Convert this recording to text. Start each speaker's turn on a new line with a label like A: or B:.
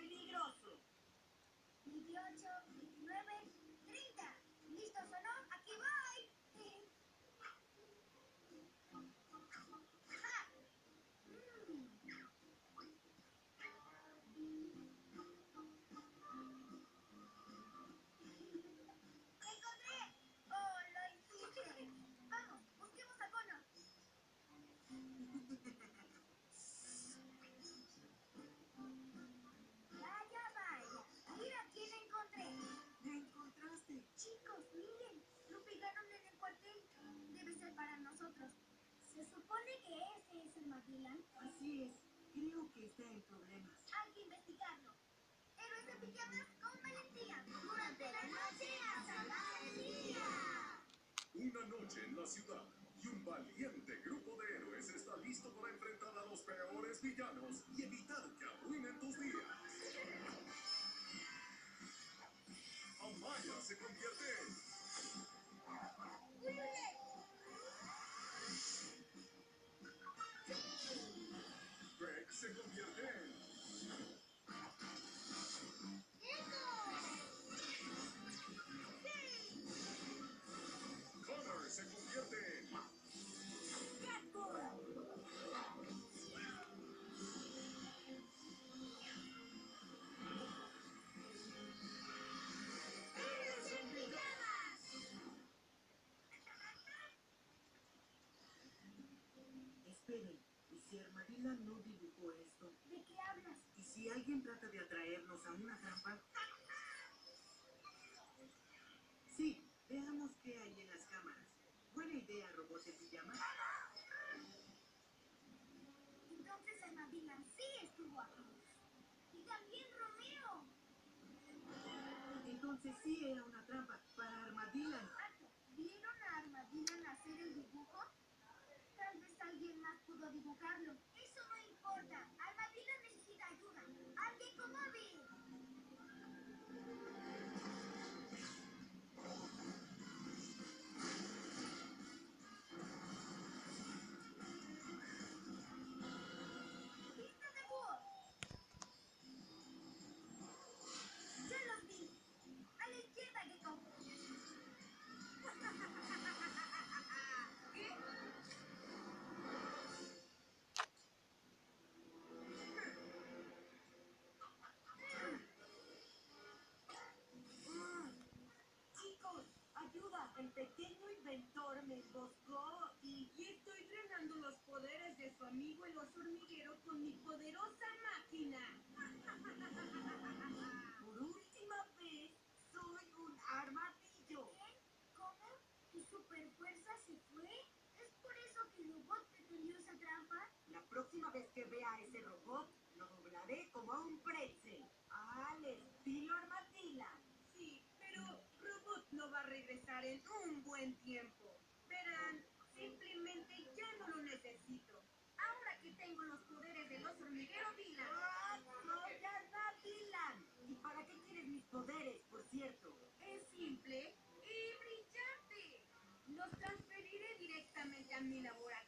A: peligroso.
B: 28, 29, 30. ¿Listos o no?
A: Así es. Creo que está en problemas.
B: Hay que investigarlo. Héroes de pijamas con valentía. Durante la noche a salvar el día.
C: Una noche en la ciudad y un valiente grupo de héroes está listo para enfrentar a los peores villanos y evitar que arruinen tus días. Amaya se convierte en
A: si alguien trata de atraernos a una trampa? Sí, veamos qué hay en las cámaras. Buena idea, robot de pijama.
B: Entonces Macmillan sí estuvo aquí. Y también Romeo.
A: Entonces sí era una trampa para Armadillan.
B: Alto, ¿Vieron a Armadillan hacer el dibujo? Tal vez alguien más pudo dibujarlo. Eso no importa.
A: Pequeño inventor me emboscó y, estoy drenando los poderes de su amigo el oso hormiguero con mi poderosa máquina. Por última vez, soy un armadillo.
B: ¿Qué? ¿Cómo? ¿Tu superfuerza se fue? ¿Es por eso que el robot te tendió esa trampa?
A: La próxima vez que vea a ese robot, lo doblaré como a un pretzel. Al estilo armadilla. Sí, pero robot no va a un buen tiempo. Verán, simplemente ya no lo necesito. Ahora que tengo los poderes del oso hormiguero Dylan. ¡Ah, soy Armadillan! ¿Y para qué quieres mis poderes, por cierto? Es simple y brillante. Los transferiré directamente a mi laboratorio.